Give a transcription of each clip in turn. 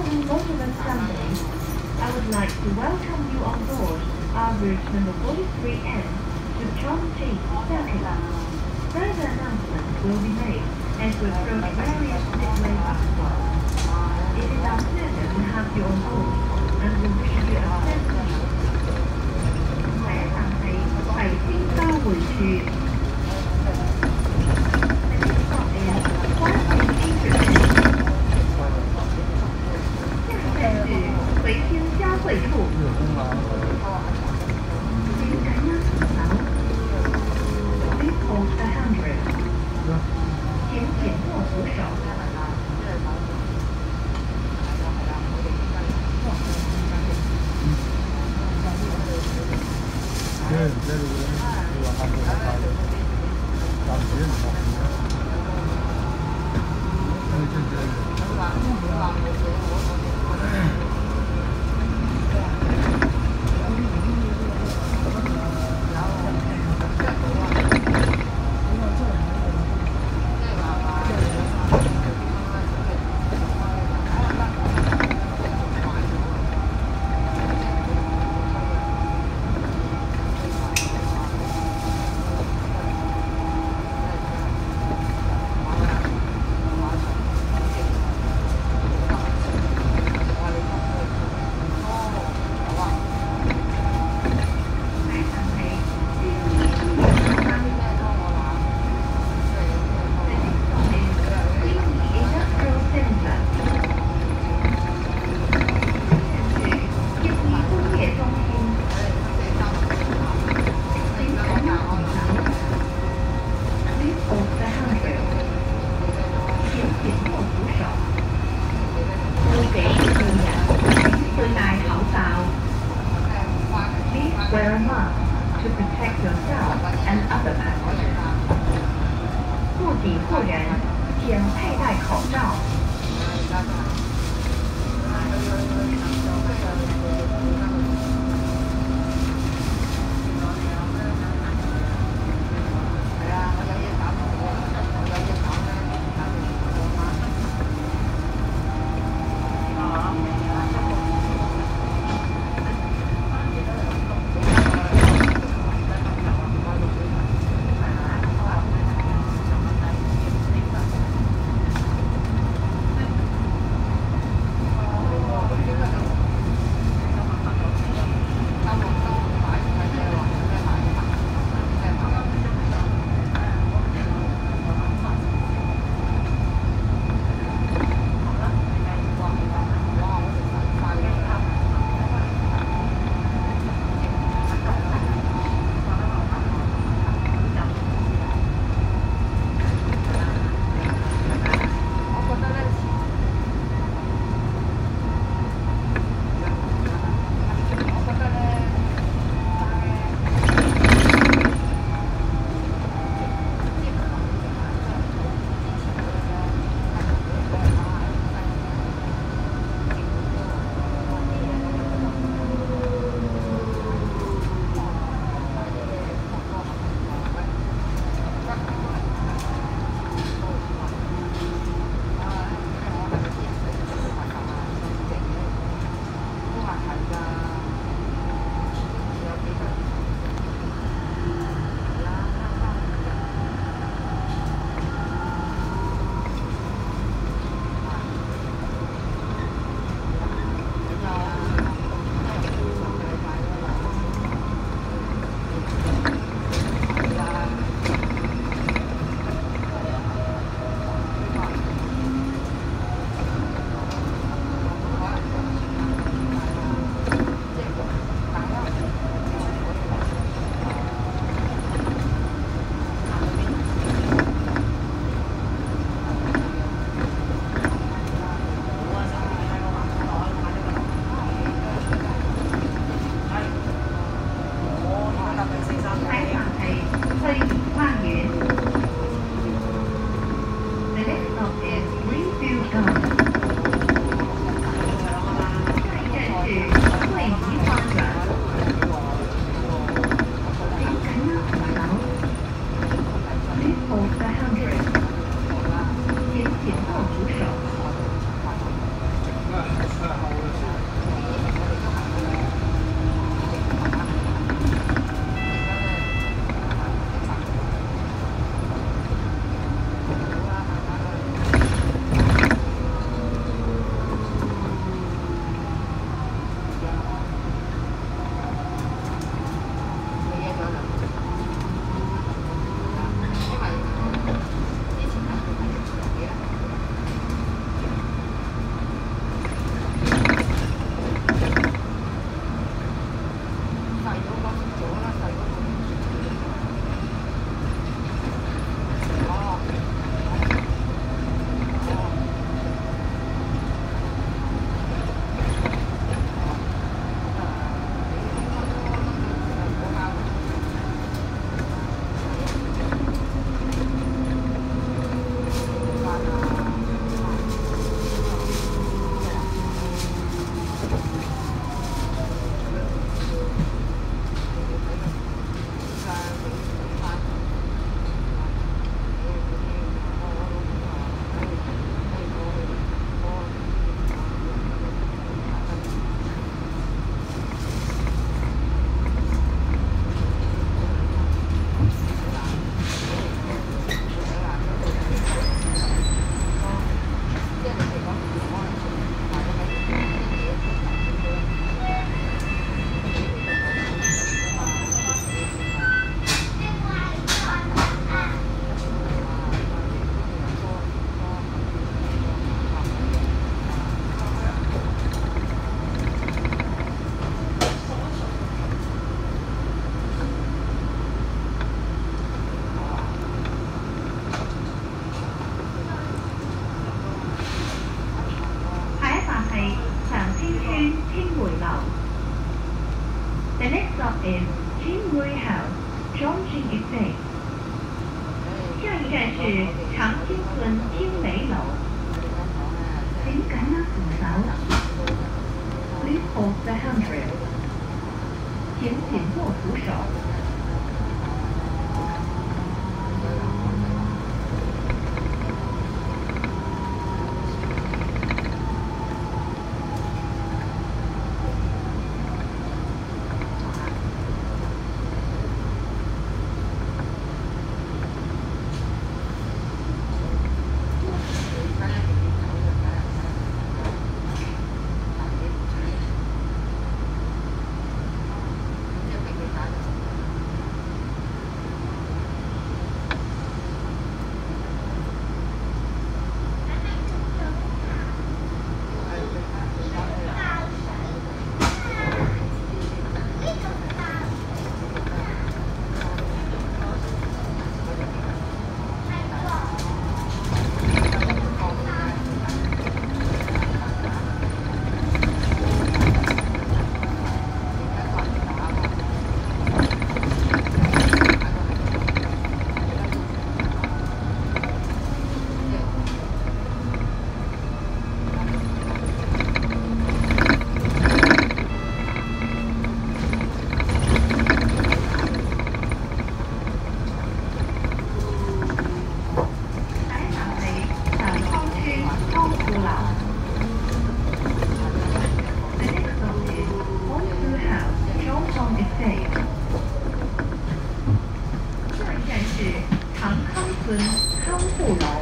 Following Monument Sunday, I would like to welcome you on board our route number 43M to Cheung Hang Circuit. Further announcements will be made as we approach various midway platforms. It is our pleasure to have you on board and we wish you a pleasant trip. 买上飞北京高尾区。回复？请简握扶手。回复太寒冷。请简握扶手。下一站是长青村青梅楼，请赶紧行走。Please hold the handrail。请紧握扶手。 คุณเข้าหู้น้อ?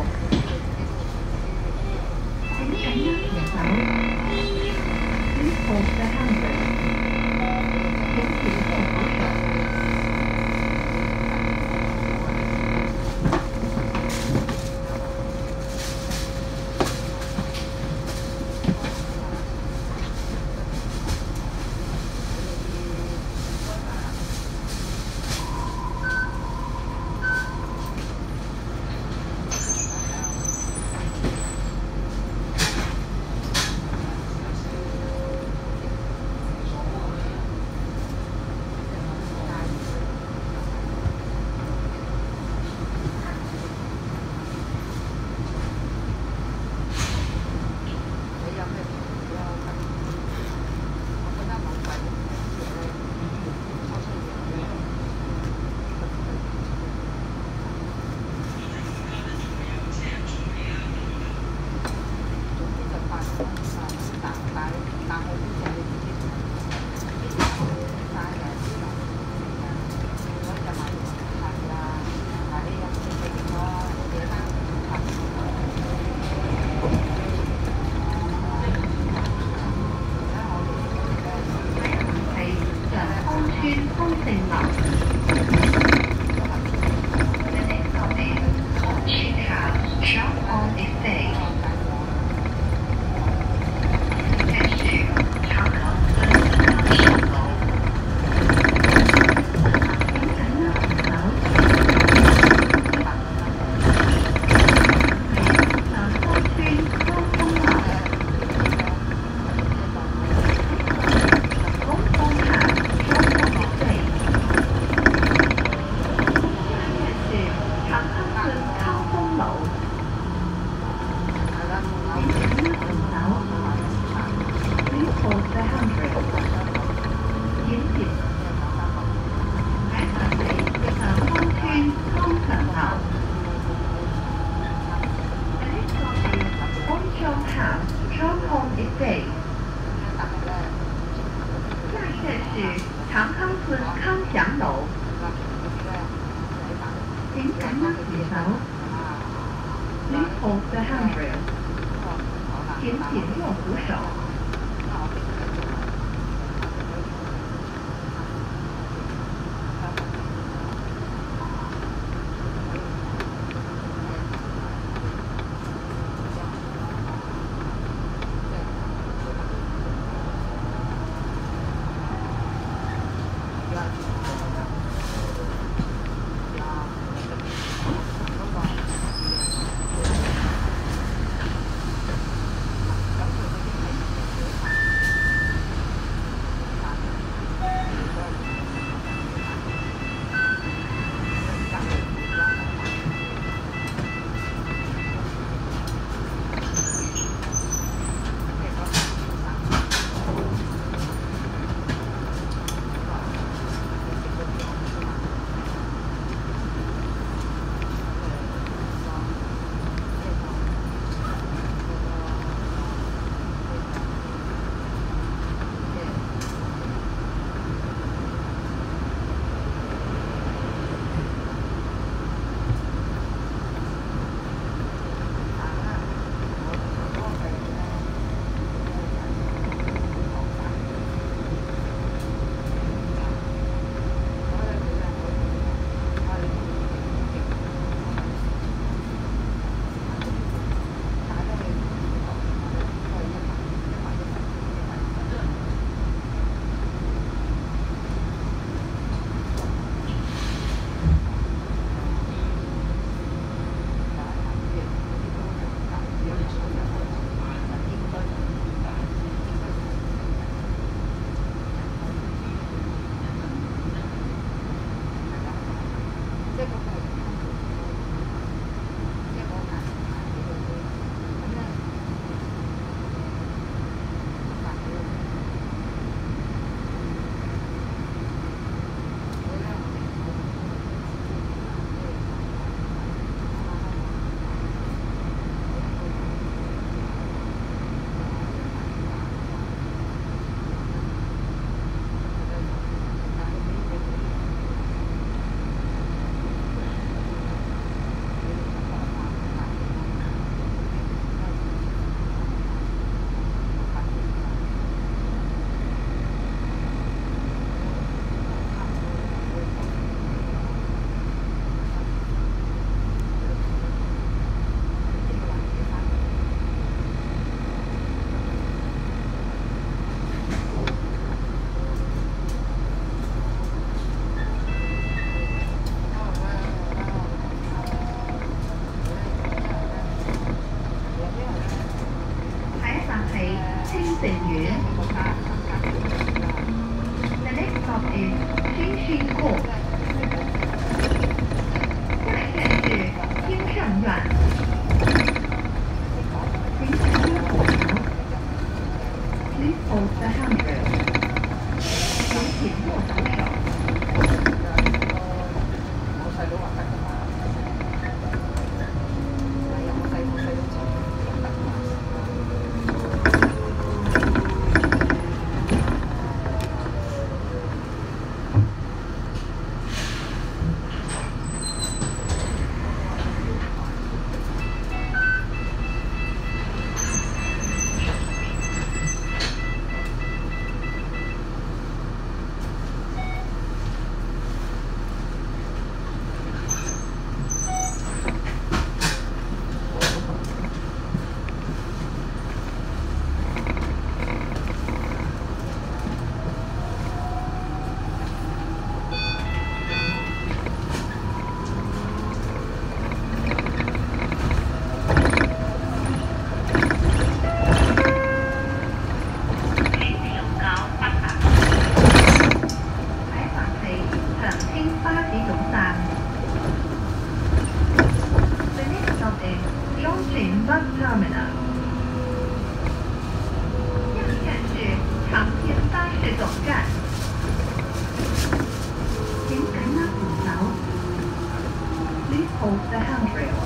Please hold the handrail.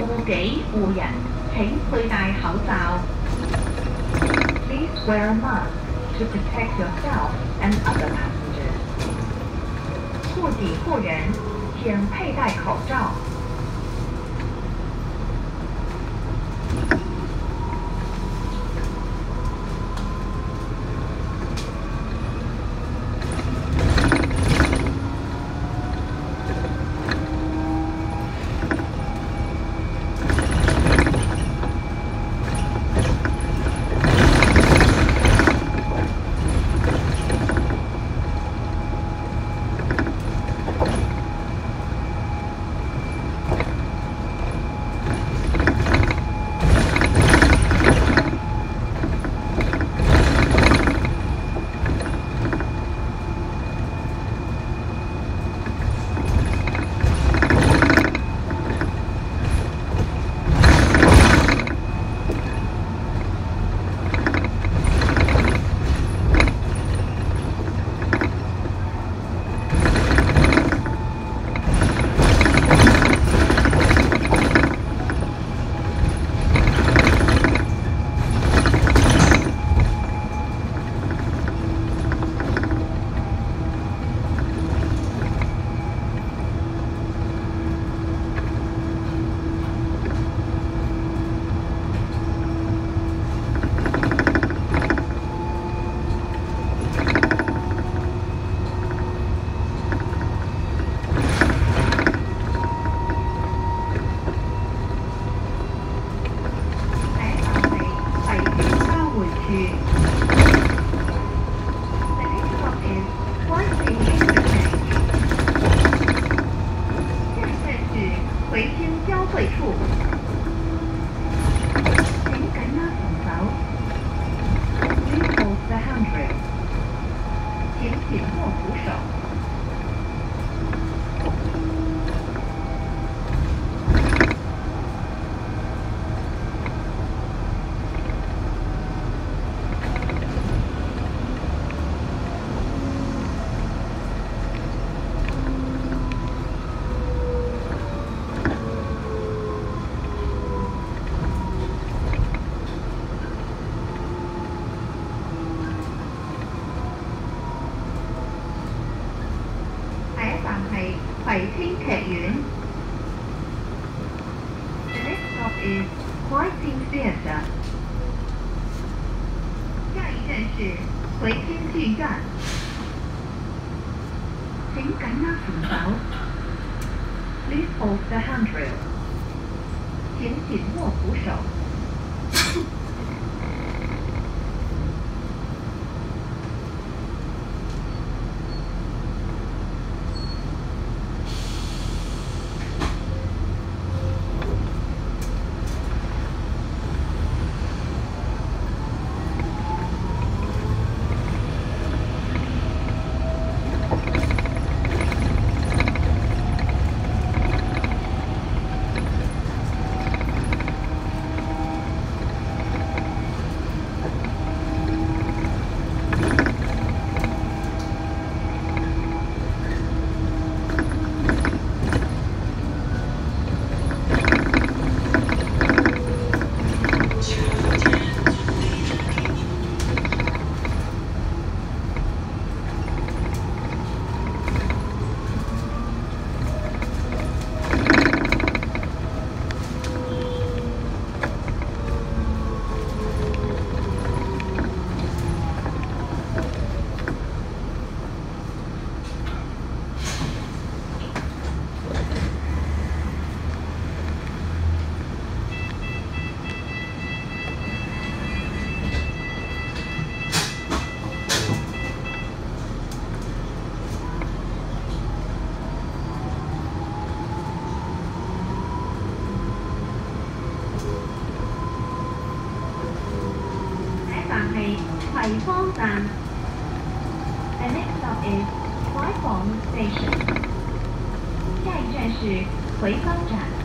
护己护人，请佩戴口罩。Please wear a mask to protect yourself and other passengers. 护己护人，请佩戴口罩。系葵青剧院。The next stop is Huixing Theatre. 下一站是葵青剧院。请紧握扶手。Please hold the handrail. 请紧握扶手。 Haifa The next stop is Kwai Fong Station. 下一站是葵芳站。